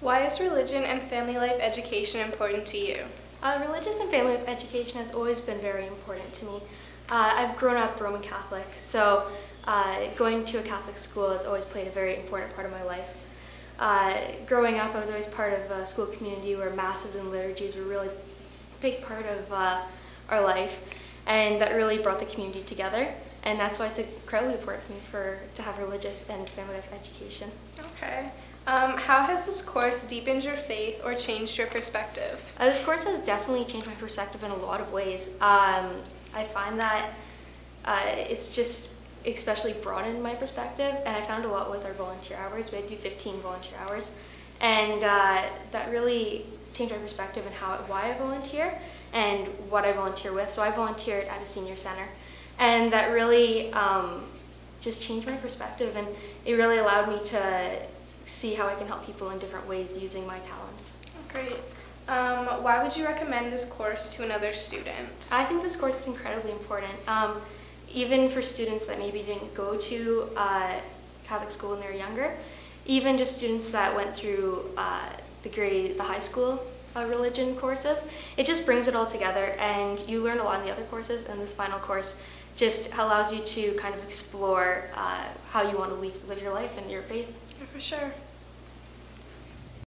Why is religion and family life education important to you? Uh, religious and family life education has always been very important to me. Uh, I've grown up Roman Catholic, so uh, going to a Catholic school has always played a very important part of my life. Uh, growing up, I was always part of a school community where masses and liturgies were really a big part of uh, our life, and that really brought the community together. And that's why it's incredibly important for me for to have religious and family life education. Okay. Um, how has this course deepened your faith or changed your perspective? Uh, this course has definitely changed my perspective in a lot of ways. Um, I find that uh, it's just especially broadened my perspective, and I found a lot with our volunteer hours. We had to do 15 volunteer hours, and uh, that really changed my perspective and how why I volunteer and what I volunteer with. So I volunteered at a senior center, and that really um, just changed my perspective, and it really allowed me to see how I can help people in different ways using my talents. Great. Um, why would you recommend this course to another student? I think this course is incredibly important. Um, even for students that maybe didn't go to uh, Catholic school when they were younger, even just students that went through uh, the grade, the high school uh, religion courses, it just brings it all together and you learn a lot in the other courses and this final course just allows you to kind of explore uh, how you want to live, live your life and your faith. Yeah, for sure.